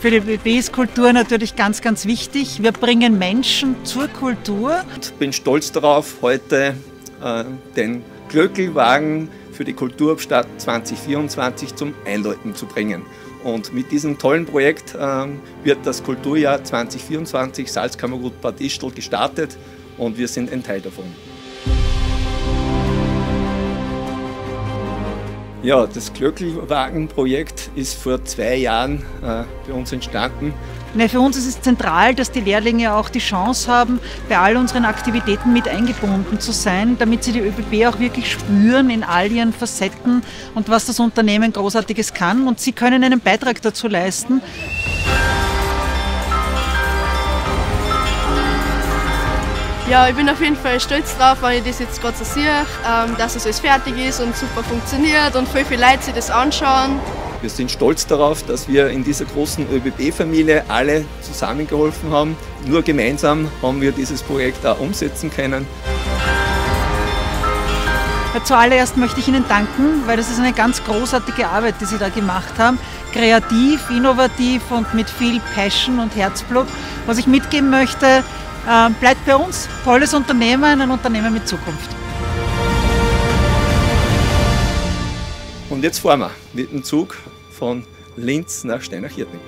Für die ÖBB ist Kultur natürlich ganz, ganz wichtig. Wir bringen Menschen zur Kultur. Ich bin stolz darauf, heute äh, den Glöckelwagen für die Kulturhauptstadt 2024 zum Einläuten zu bringen. Und mit diesem tollen Projekt äh, wird das Kulturjahr 2024 Salzkammergut Bad Ischl gestartet und wir sind ein Teil davon. Ja, das Glöckelwagenprojekt ist vor zwei Jahren äh, bei uns entstanden. Ne, für uns ist es zentral, dass die Lehrlinge auch die Chance haben, bei all unseren Aktivitäten mit eingebunden zu sein, damit sie die ÖBB auch wirklich spüren in all ihren Facetten und was das Unternehmen Großartiges kann. Und sie können einen Beitrag dazu leisten. Ja, ich bin auf jeden Fall stolz drauf, wenn ich das jetzt gerade so sehe, ähm, dass es alles fertig ist und super funktioniert und viel, viele Leute sich das anschauen. Wir sind stolz darauf, dass wir in dieser großen ÖBB-Familie alle zusammengeholfen haben. Nur gemeinsam haben wir dieses Projekt auch umsetzen können. Zuallererst möchte ich Ihnen danken, weil das ist eine ganz großartige Arbeit, die Sie da gemacht haben. Kreativ, innovativ und mit viel Passion und Herzblut. Was ich mitgeben möchte, ähm, bleibt bei uns. Tolles Unternehmen, ein Unternehmen mit Zukunft. Und jetzt fahren wir mit dem Zug von Linz nach Steinachirting.